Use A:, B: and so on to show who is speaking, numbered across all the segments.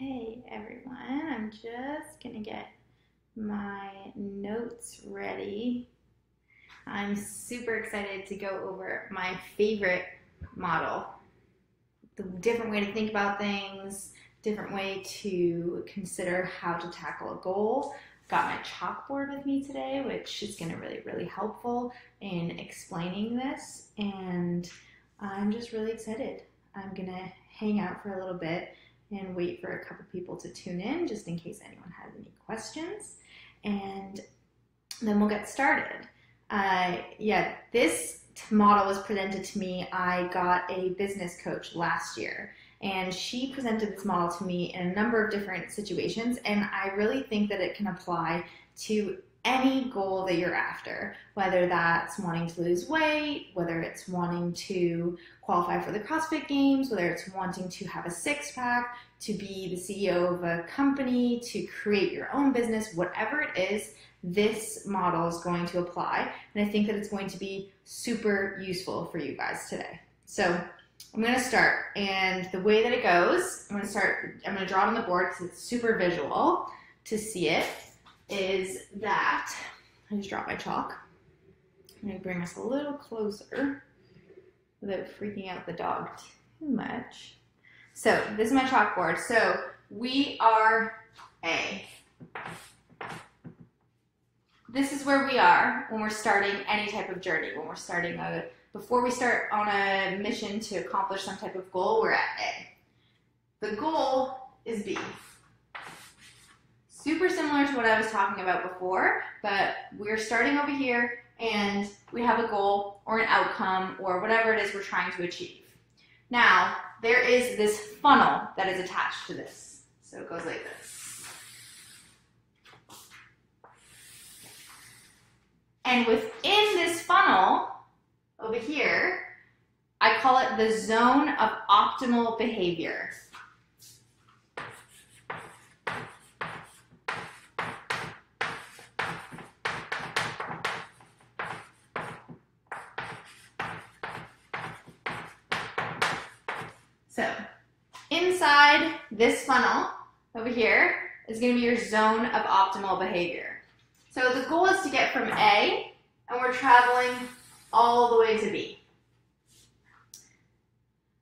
A: Hey everyone, I'm just gonna get my notes ready. I'm super excited to go over my favorite model. The different way to think about things, different way to consider how to tackle a goal. Got my chalkboard with me today, which is gonna really, really helpful in explaining this. And I'm just really excited. I'm gonna hang out for a little bit and wait for a couple people to tune in just in case anyone has any questions. And then we'll get started. Uh, yeah, this model was presented to me. I got a business coach last year, and she presented this model to me in a number of different situations. And I really think that it can apply to any goal that you're after, whether that's wanting to lose weight, whether it's wanting to qualify for the CrossFit Games, whether it's wanting to have a six pack, to be the CEO of a company, to create your own business, whatever it is, this model is going to apply. And I think that it's going to be super useful for you guys today. So I'm going to start. And the way that it goes, I'm going to start, I'm going to draw it on the board because it's super visual to see it is that I just dropped my chalk. I'm to bring us a little closer without freaking out the dog too much. So this is my chalkboard. So we are A. This is where we are when we're starting any type of journey, when we're starting a, before we start on a mission to accomplish some type of goal, we're at A. The goal is B super similar to what I was talking about before, but we're starting over here and we have a goal or an outcome or whatever it is we're trying to achieve. Now, there is this funnel that is attached to this. So it goes like this. And within this funnel over here, I call it the zone of optimal behavior. So inside this funnel over here is going to be your zone of optimal behavior. So the goal is to get from A, and we're traveling all the way to B.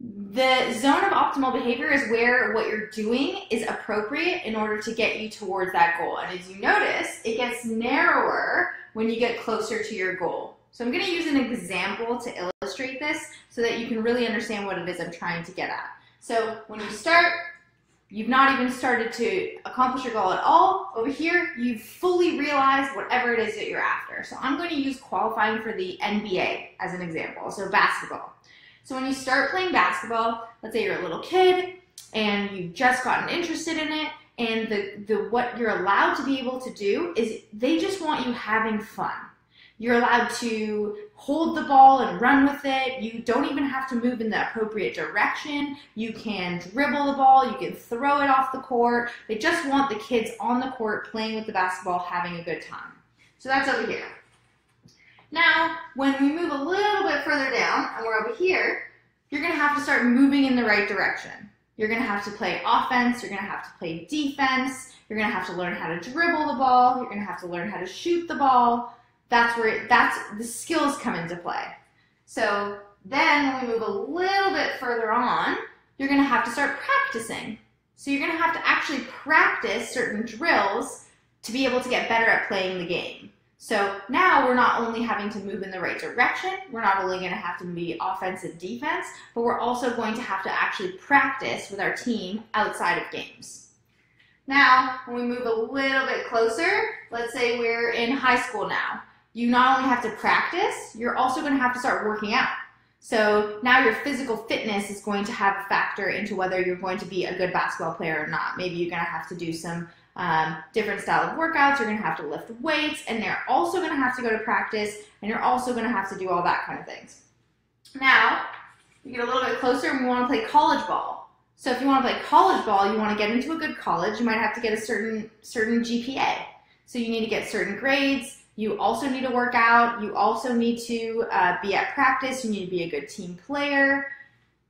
A: The zone of optimal behavior is where what you're doing is appropriate in order to get you towards that goal. And as you notice, it gets narrower when you get closer to your goal. So I'm going to use an example to illustrate this so that you can really understand what it is I'm trying to get at. So when you start, you've not even started to accomplish your goal at all. Over here, you've fully realized whatever it is that you're after. So I'm going to use qualifying for the NBA as an example, so basketball. So when you start playing basketball, let's say you're a little kid and you've just gotten interested in it, and the, the what you're allowed to be able to do is they just want you having fun. You're allowed to hold the ball and run with it. You don't even have to move in the appropriate direction. You can dribble the ball. You can throw it off the court. They just want the kids on the court playing with the basketball, having a good time. So that's over here. Now, when we move a little bit further down and we're over here, you're going to have to start moving in the right direction. You're going to have to play offense. You're going to have to play defense. You're going to have to learn how to dribble the ball. You're going to have to learn how to shoot the ball that's where that's the skills come into play. So then when we move a little bit further on, you're going to have to start practicing. So you're going to have to actually practice certain drills to be able to get better at playing the game. So now we're not only having to move in the right direction, we're not only going to have to be offense and defense, but we're also going to have to actually practice with our team outside of games. Now, when we move a little bit closer, let's say we're in high school now you not only have to practice, you're also going to have to start working out. So now your physical fitness is going to have a factor into whether you're going to be a good basketball player or not. Maybe you're going to have to do some um, different style of workouts. You're going to have to lift weights, and they're also going to have to go to practice, and you're also going to have to do all that kind of things. Now, you get a little bit closer, and we want to play college ball. So if you want to play college ball, you want to get into a good college. You might have to get a certain certain GPA. So you need to get certain grades you also need to work out. You also need to uh, be at practice. You need to be a good team player.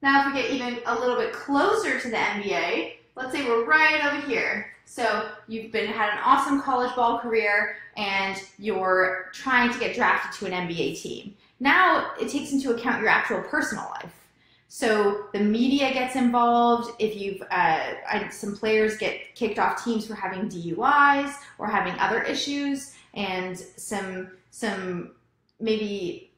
A: Now, if we get even a little bit closer to the NBA, let's say we're right over here. So you've been had an awesome college ball career and you're trying to get drafted to an NBA team. Now it takes into account your actual personal life. So the media gets involved. If you've uh, some players get kicked off teams for having DUIs or having other issues, and some some maybe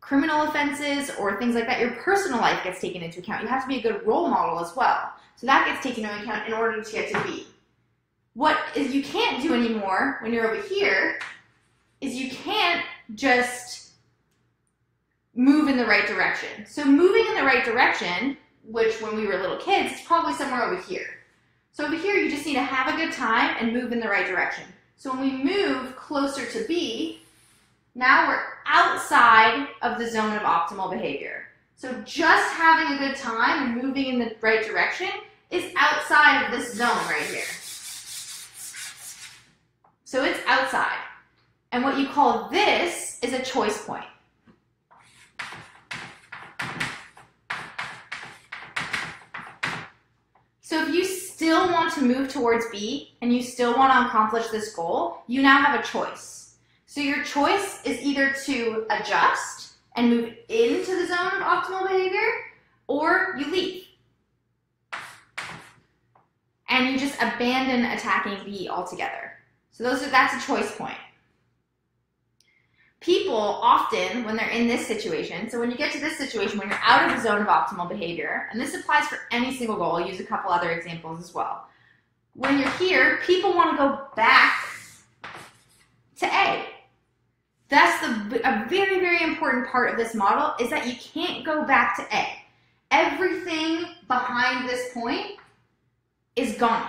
A: criminal offenses or things like that. Your personal life gets taken into account. You have to be a good role model as well. So that gets taken into account in order to get to B. What is you can't do anymore when you're over here is you can't just move in the right direction. So moving in the right direction, which when we were little kids, is probably somewhere over here. So over here, you just need to have a good time and move in the right direction. So when we move closer to B, now we're outside of the zone of optimal behavior. So just having a good time and moving in the right direction is outside of this zone right here. So it's outside. And what you call this is a choice point. So if you still want to move towards B and you still want to accomplish this goal, you now have a choice. So your choice is either to adjust and move into the zone of optimal behavior or you leave. And you just abandon attacking B altogether. So those are that's a choice point people often, when they're in this situation, so when you get to this situation, when you're out of the zone of optimal behavior, and this applies for any single goal, I'll use a couple other examples as well. When you're here, people want to go back to A. That's the a very, very important part of this model is that you can't go back to A. Everything behind this point is gone.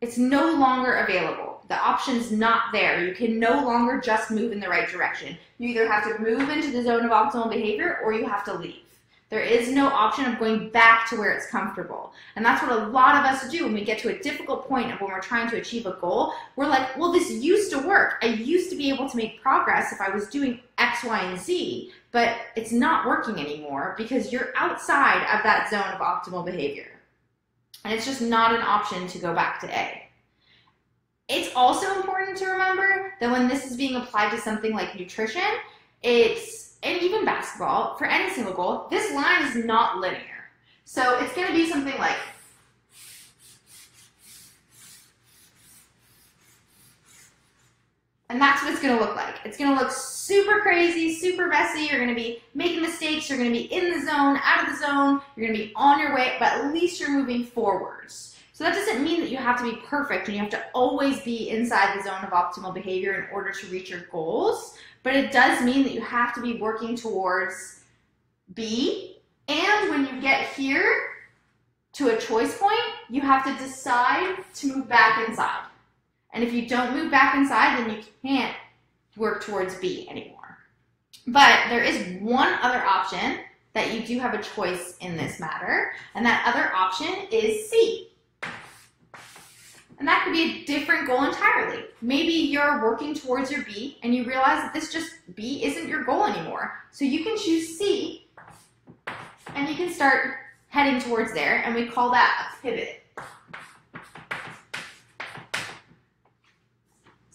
A: It's no longer available the option's not there. You can no longer just move in the right direction. You either have to move into the zone of optimal behavior or you have to leave. There is no option of going back to where it's comfortable. And that's what a lot of us do when we get to a difficult point of when we're trying to achieve a goal. We're like, well, this used to work. I used to be able to make progress if I was doing X, Y, and Z, but it's not working anymore because you're outside of that zone of optimal behavior. And it's just not an option to go back to A. It's also important to remember that when this is being applied to something like nutrition, it's, and even basketball, for any single goal, this line is not linear. So it's going to be something like And that's what it's going to look like. It's going to look super crazy, super messy. You're going to be making mistakes. You're going to be in the zone, out of the zone. You're going to be on your way, but at least you're moving forwards. So that doesn't mean that you have to be perfect and you have to always be inside the zone of optimal behavior in order to reach your goals, but it does mean that you have to be working towards B. And when you get here to a choice point, you have to decide to move back inside. And if you don't move back inside, then you can't work towards B anymore. But there is one other option that you do have a choice in this matter, and that other option is C. And that could be a different goal entirely. Maybe you're working towards your B and you realize that this just B isn't your goal anymore. So you can choose C and you can start heading towards there and we call that a pivot.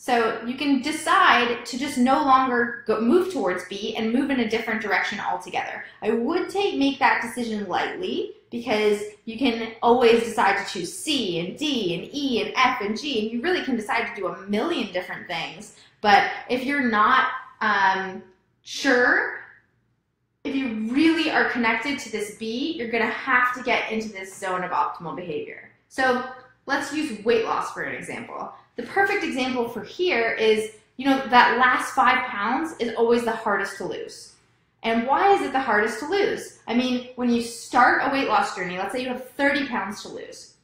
A: So you can decide to just no longer go, move towards B and move in a different direction altogether. I would take make that decision lightly because you can always decide to choose C and D and E and F and G, and you really can decide to do a million different things. But if you're not um, sure, if you really are connected to this B, you're going to have to get into this zone of optimal behavior. So let's use weight loss for an example. The perfect example for here is, you know, that last five pounds is always the hardest to lose. And why is it the hardest to lose? I mean, when you start a weight loss journey, let's say you have 30 pounds to lose.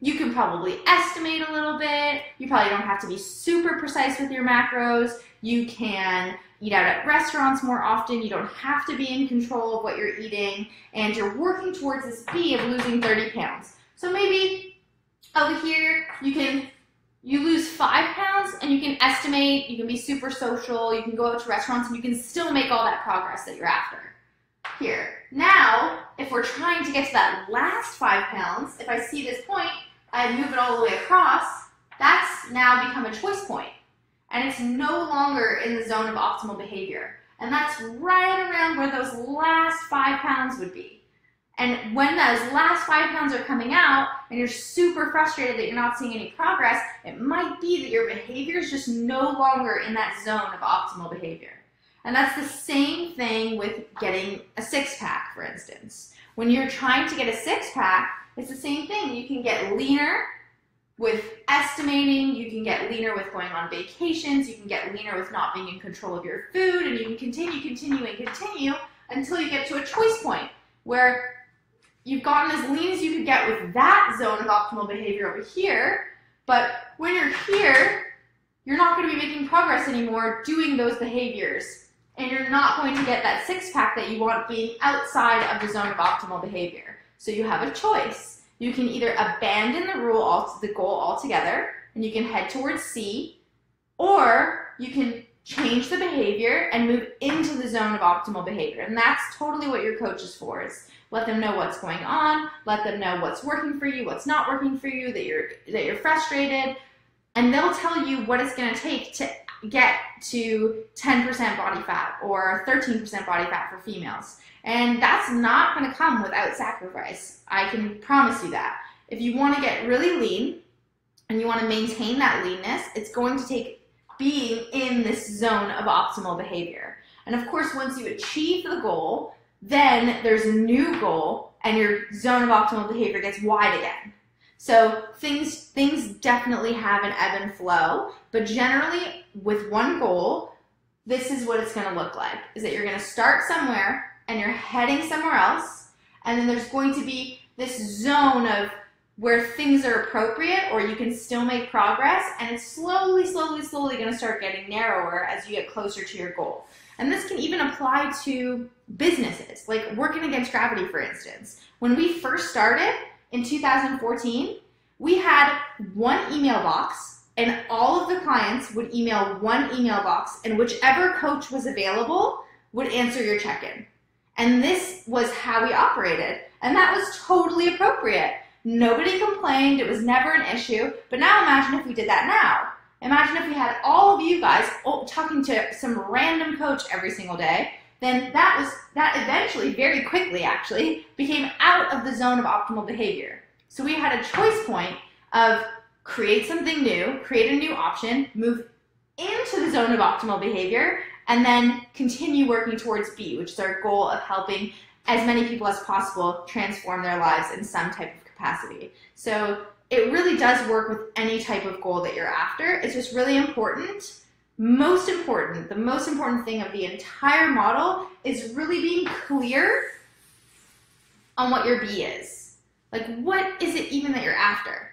A: You can probably estimate a little bit. You probably don't have to be super precise with your macros. You can eat out at restaurants more often. You don't have to be in control of what you're eating. And you're working towards this B of losing 30 pounds. So maybe over here, you can you lose five pounds and you can estimate, you can be super social, you can go out to restaurants and you can still make all that progress that you're after. Here. Now, if we're trying to get to that last five pounds, if I see this point, and move it all the way across, that's now become a choice point. And it's no longer in the zone of optimal behavior. And that's right around where those last five pounds would be. And when those last five pounds are coming out and you're super frustrated that you're not seeing any progress, it might be that your behavior is just no longer in that zone of optimal behavior. And that's the same thing with getting a six pack, for instance. When you're trying to get a six pack, it's the same thing. You can get leaner with estimating, you can get leaner with going on vacations, you can get leaner with not being in control of your food, and you can continue, continue, and continue until you get to a choice point where you've gotten as lean as you could get with that zone of optimal behavior over here, but when you're here, you're not going to be making progress anymore doing those behaviors. And you're not going to get that six pack that you want being outside of the zone of optimal behavior. So you have a choice. You can either abandon the rule, the goal altogether, and you can head towards C, or you can change the behavior and move into the zone of optimal behavior. And that's totally what your coach is for. Is let them know what's going on, let them know what's working for you, what's not working for you, that you're that you're frustrated, and they'll tell you what it's going to take to get to 10% body fat or 13% body fat for females. And that's not going to come without sacrifice. I can promise you that. If you want to get really lean and you want to maintain that leanness, it's going to take being in this zone of optimal behavior. And of course, once you achieve the goal, then there's a new goal and your zone of optimal behavior gets wide again. So things things definitely have an ebb and flow, but generally with one goal, this is what it's going to look like. Is that you're going to start somewhere and you're heading somewhere else, and then there's going to be this zone of where things are appropriate or you can still make progress and it's slowly slowly slowly going to start getting narrower as you get closer to your goal. And this can even apply to businesses, like working against gravity, for instance. When we first started in 2014, we had one email box, and all of the clients would email one email box, and whichever coach was available would answer your check in. And this was how we operated. And that was totally appropriate. Nobody complained, it was never an issue. But now imagine if we did that now. Imagine if we had all of you guys talking to some random coach every single day, then that was that eventually, very quickly actually, became out of the zone of optimal behavior. So we had a choice point of create something new, create a new option, move into the zone of optimal behavior, and then continue working towards B, which is our goal of helping as many people as possible transform their lives in some type of capacity. So it really does work with any type of goal that you're after. It's just really important. Most important, the most important thing of the entire model is really being clear on what your B is. Like, what is it even that you're after?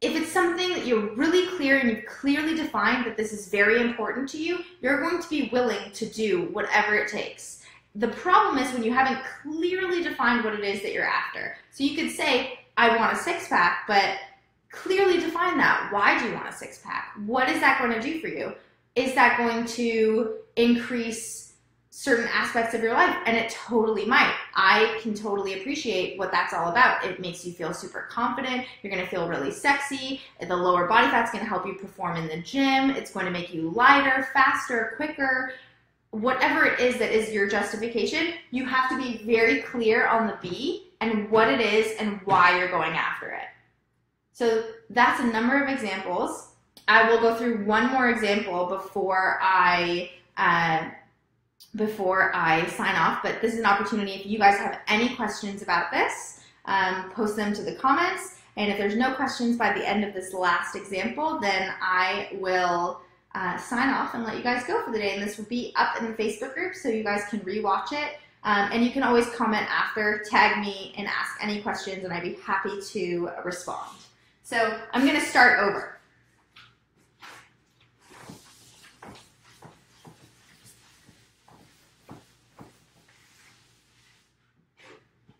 A: If it's something that you're really clear and you've clearly defined that this is very important to you, you're going to be willing to do whatever it takes. The problem is when you haven't clearly defined what it is that you're after. So you could say, I want a six pack, but clearly define that. Why do you want a six pack? What is that going to do for you? Is that going to increase certain aspects of your life? And it totally might. I can totally appreciate what that's all about. It makes you feel super confident. You're going to feel really sexy. The lower body fat's going to help you perform in the gym. It's going to make you lighter, faster, quicker. Whatever it is that is your justification, you have to be very clear on the B and what it is and why you're going after it. So that's a number of examples. I will go through one more example before I uh, before I sign off. But this is an opportunity. If you guys have any questions about this, um, post them to the comments. And if there's no questions by the end of this last example, then I will uh, sign off and let you guys go for the day. And this will be up in the Facebook group, so you guys can rewatch it um, and you can always comment after, tag me, and ask any questions, and I'd be happy to respond. So I'm going to start over.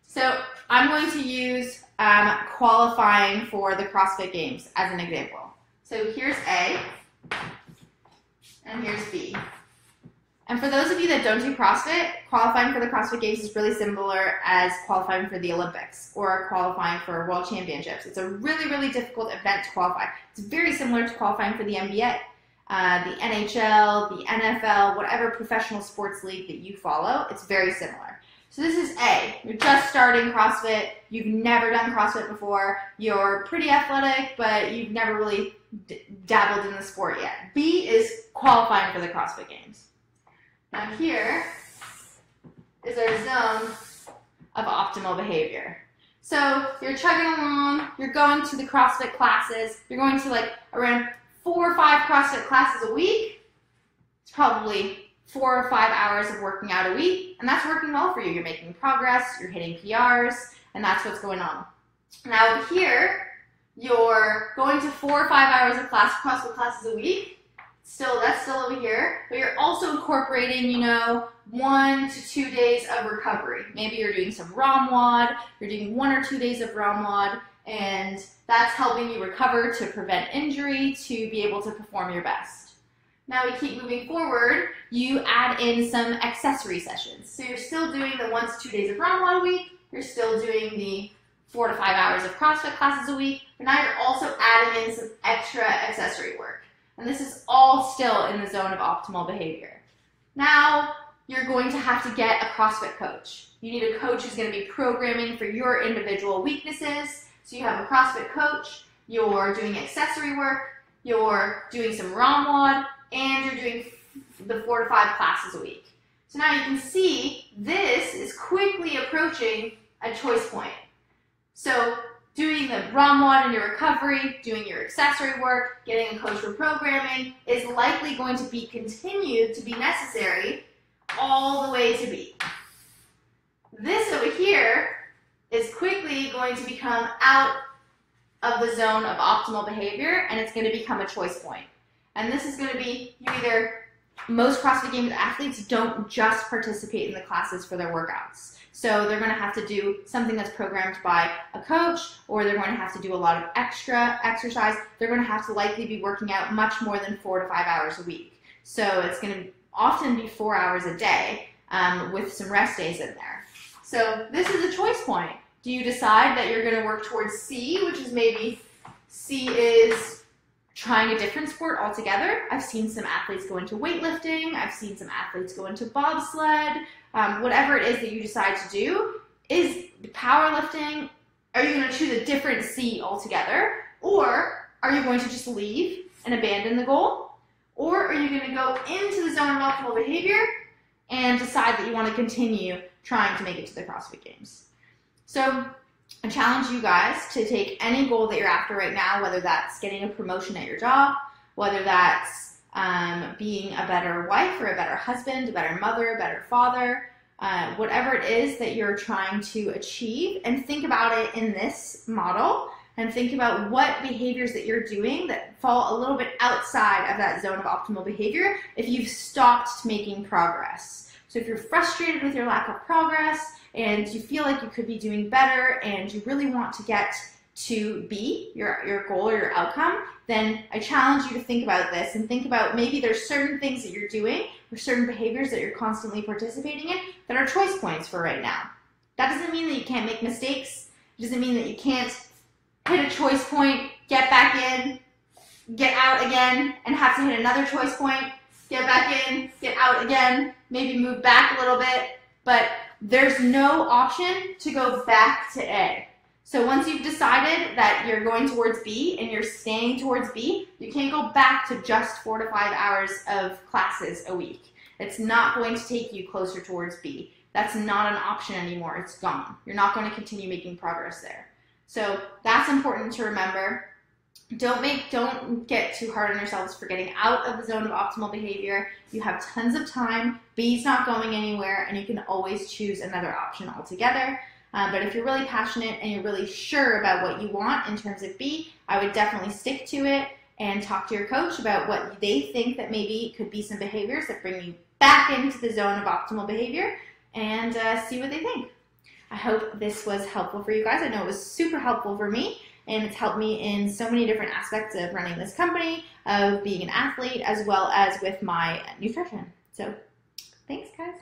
A: So I'm going to use um, qualifying for the CrossFit Games as an example. So here's A, and here's B. And for those of you that don't do CrossFit, qualifying for the CrossFit Games is really similar as qualifying for the Olympics or qualifying for World Championships. It's a really, really difficult event to qualify. It's very similar to qualifying for the NBA, uh, the NHL, the NFL, whatever professional sports league that you follow. It's very similar. So this is A. You're just starting CrossFit. You've never done CrossFit before. You're pretty athletic, but you've never really d- dabbled in the sport yet. B is qualifying for the CrossFit Games. Now here is our zone of optimal behavior. So you're chugging along, you're going to the CrossFit classes, you're going to like around four or five CrossFit classes a week. It's probably four or five hours of working out a week, and that's working well for you. You're making progress, you're hitting PRs, and that's what's going on. Now here, you're going to four or five hours of class CrossFit classes a week, still that's still over here, but you're also incorporating, you know, one to two days of recovery. Maybe you're doing some ROM you're doing one or two days of ROM and that's helping you recover to prevent injury to be able to perform your best. Now we keep moving forward, you add in some accessory sessions. So you're still doing the to two days of ROM a week, you're still doing the four to five hours of CrossFit classes a week, but now you're also adding in some extra accessory work. And this is all still in the zone of optimal behavior. Now, you're going to have to get a CrossFit coach. You need a coach who's going to be programming for your individual weaknesses. So you have a CrossFit coach, you're doing accessory work, you're doing some ROMWOD, and you're doing the four to five classes a week. So now you can see this is quickly approaching a choice point. So doing the ROM in your recovery, doing your accessory work, getting a coach for programming is likely going to be continued to be necessary all the way to B. This over here is quickly going to become out of the zone of optimal behavior and it's going to become a choice point. And this is going to be you either, most CrossFit Games athletes don't just participate in the classes for their workouts. So they're going to have to do something that's programmed by a coach, or they're going to have to do a lot of extra exercise. They're going to have to likely be working out much more than four to five hours a week. So it's going to often be four hours a day um, with some rest days in there. So this is a choice point. Do you decide that you're going to work towards C, which is maybe C is trying a different sport altogether. I've seen some athletes go into weightlifting. I've seen some athletes go into bobsled um, whatever it is that you decide to do, is powerlifting, are you going to choose a different C altogether? Or are you going to just leave and abandon the goal? Or are you going to go into the zone of optimal behavior and decide that you want to continue trying to make it to the CrossFit Games? So I challenge you guys to take any goal that you're after right now, whether that's getting a promotion at your job, whether that's um, being a better wife or a better husband, a better mother, a better father, uh, whatever it is that you're trying to achieve, and think about it in this model and think about what behaviors that you're doing that fall a little bit outside of that zone of optimal behavior if you've stopped making progress. So if you're frustrated with your lack of progress and you feel like you could be doing better and you really want to get to be your, your goal or your outcome, then I challenge you to think about this and think about maybe there's certain things that you're doing or certain behaviors that you're constantly participating in that are choice points for right now. That doesn't mean that you can't make mistakes. It doesn't mean that you can't hit a choice point, get back in, get out again, and have to hit another choice point, get back in, get out again, maybe move back a little bit, but there's no option to go back to A. So once you've decided that you're going towards B and you're staying towards B, you can't go back to just four to five hours of classes a week. It's not going to take you closer towards B. That's not an option anymore. It's gone. You're not going to continue making progress there. So that's important to remember. Don't make don't get too hard on yourselves for getting out of the zone of optimal behavior. You have tons of time. B's not going anywhere, and you can always choose another option altogether. Uh, but if you're really passionate and you're really sure about what you want in terms of B, I would definitely stick to it and talk to your coach about what they think that maybe could be some behaviors that bring you back into the zone of optimal behavior and uh, see what they think. I hope this was helpful for you guys. I know it was super helpful for me and it's helped me in so many different aspects of running this company, of being an athlete, as well as with my nutrition. So Thanks, guys.